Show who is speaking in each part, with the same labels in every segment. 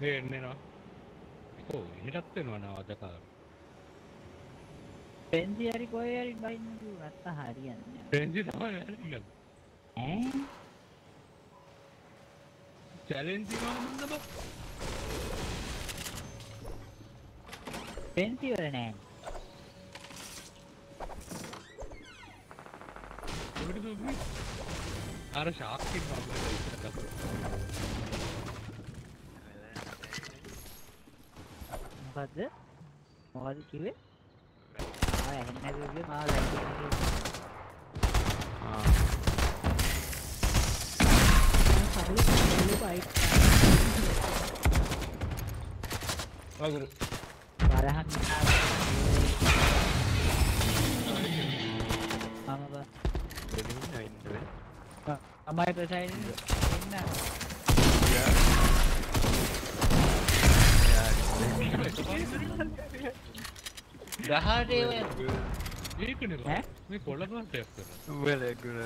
Speaker 1: ඒ එන්නෙනවා ඕ එහෙටත් වෙනවා නවදකාර
Speaker 2: පෙන්සි හරි කොහේ හරි බයින්නකෝ නැත්ත හරියන්නේ
Speaker 1: පෙන්සි තමයි වැරදිගන්න
Speaker 2: ඈ?
Speaker 1: චැලෙන්ජි මන්ද බ?
Speaker 2: පෙන්සි වල නෑ.
Speaker 1: එකට දුන්නේ? අර ශාක්කින්
Speaker 2: මම ඉස්සරට මොකද්ද මොකද්ද කිව්වේ ආ ඇහෙන්නේ නැතුව කිව්වේ මාව දැක්කේ
Speaker 3: වගුරු
Speaker 2: වරහන් මම බ අමයි ප්‍රසයින්
Speaker 4: එන්න
Speaker 3: දහට
Speaker 1: ඒකන ඈ? මේ කොල්ලගන්ට ඇත්තර
Speaker 4: උඹලකුණ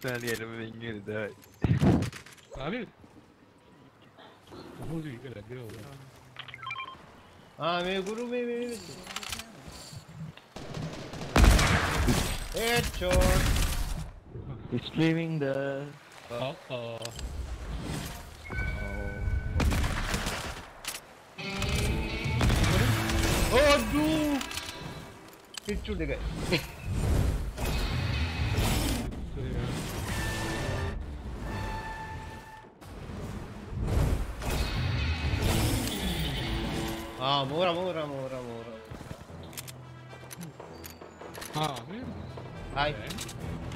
Speaker 4: තලියට වෙංගරදයි
Speaker 1: කාවිල් හෝදීක ලැගව
Speaker 3: ආ මේ ගුරු මේ මේ
Speaker 1: Aduh.
Speaker 3: Pincul dekat. Ah, mora, mora, mora, mora.
Speaker 1: Ah, vero?
Speaker 3: Vai.
Speaker 1: Okay.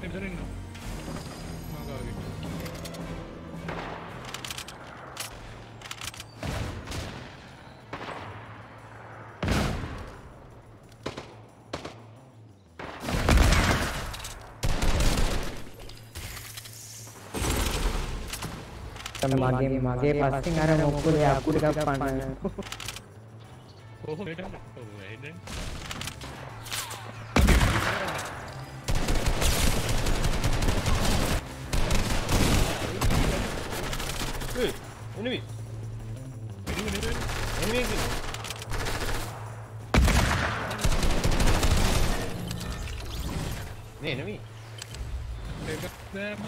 Speaker 1: 괜찮은가?
Speaker 5: मागे मागे पासिंग आ रहा है मुकुल या कुड़ का पाना है
Speaker 1: ओह मेरा तो है
Speaker 3: මොක්කුද අකුඩ එකක් පන්න කොහොම
Speaker 1: එන්න ඒ
Speaker 3: එනවි එනවි නේ එනවි
Speaker 1: ඒම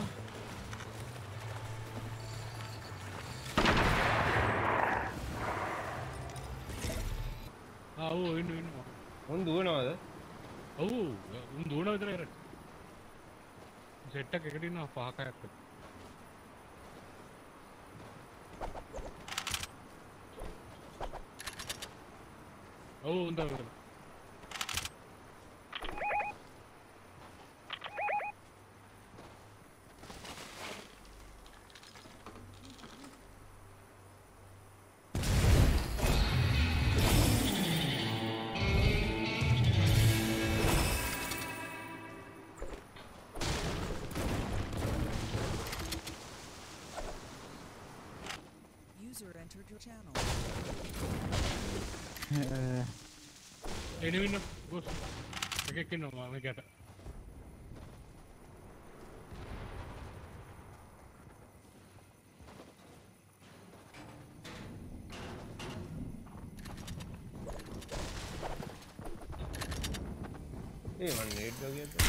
Speaker 1: ආව ඉන්න ඉන්නවා
Speaker 3: උන් දුවනවද
Speaker 1: ඔවු උන් දුවන විතර එරට සෙට්ටක් එකටන්න පහකයක් Oh, no, no. entered your channel. enemy no ghost. I get kill no one. I get it.
Speaker 3: ये वन लेट हो गया था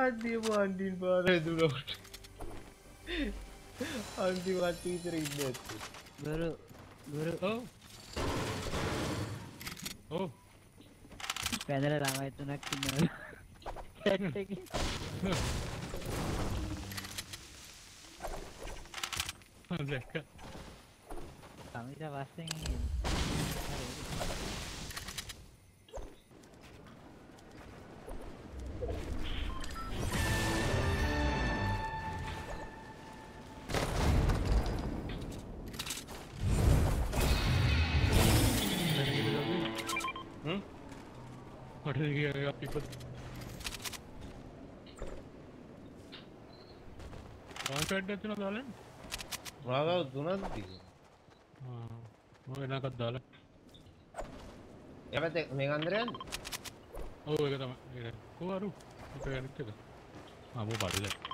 Speaker 3: පන්දිය පන්ඩින් පාර දුරට අන්තිමත් විතර ඉන්න ඇත්ත
Speaker 2: ගුරු
Speaker 1: ඔව් ඔව්
Speaker 2: පැදල ළමයි තුනක් ඉන්නවලු chat එකේ.
Speaker 1: දැක්ක
Speaker 2: සමිත
Speaker 3: පස්සෙන්
Speaker 1: මට ගිය අපි ඉපද වාන්සයිඩ් ඇතින දාලෙන්
Speaker 3: රාගාව තුනක් තිබ
Speaker 1: එනකත් දාලා
Speaker 3: එපැත මේ අන්දරයන්
Speaker 1: ඔව එක තම කෝවරු එක ගනිත්තක අමෝ පරිද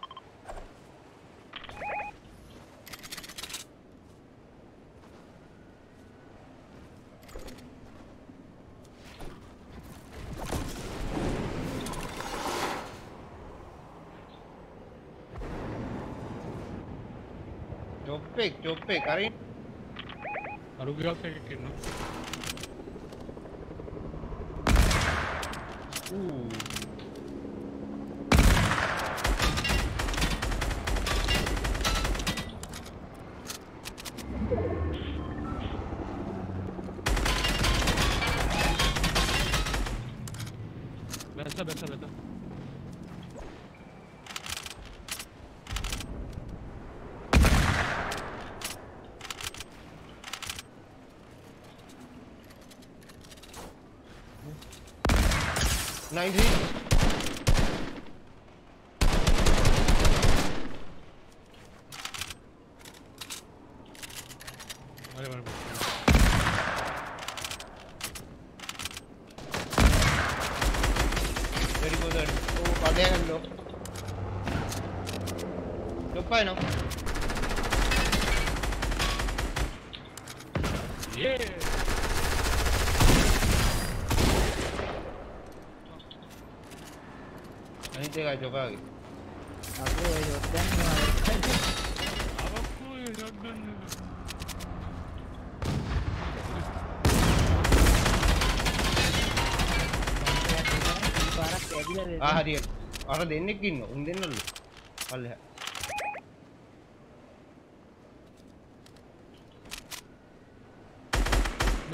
Speaker 3: OP, te OP, care-i?
Speaker 1: Arugă altă kill, nu?
Speaker 3: Uuuu 90.
Speaker 1: अरे बाप
Speaker 3: वेरी गुड ओ काटे हैं हम लोग लोग पाए ना
Speaker 1: ये yeah.
Speaker 3: චොප්පයි නෝ ඒ අනිත් එකයි චොකාගේ
Speaker 2: අපෝ ඒ යොද්දන්නවා
Speaker 1: අවක්කෝ යොග්ගන්න
Speaker 2: පාරක් ඇදිලා ආ
Speaker 3: හරියට අර දෙන්නෙක් ඉන්න උන් දෙන්නලු පල්ලෙහා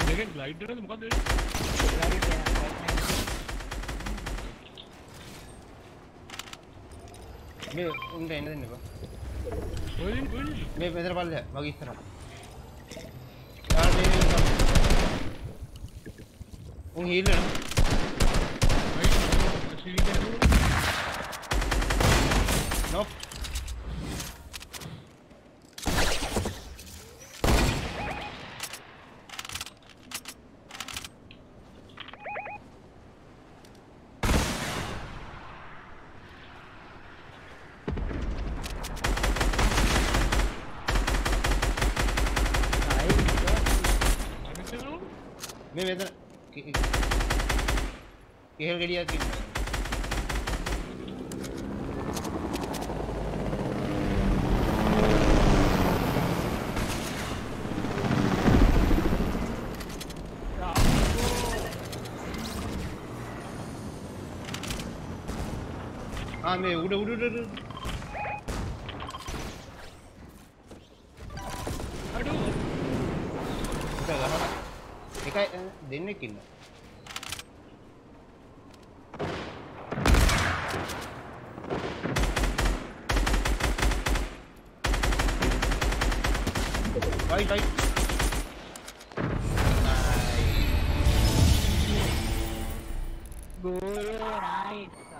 Speaker 1: දෙකෙන් ග්ලයිඩ් එකද මොකද වෙන්නේ?
Speaker 3: මේ උන්ට එන්න දෙන්න එපා
Speaker 1: කොහෙද කොහෙද
Speaker 3: මේ මෙතන පල්ලෙහා මගේ ඉස්සරහ. ආ මේ මේ මේ. උන් හීල් වෙනවා මේ මෙතන කෙ- කෙහෙල් ගෙඩියක් ඉන්න ආ මේ උඩ උඩ උඩ Dikay, didn't kill him. Die, die. Nice.
Speaker 2: Good, nice.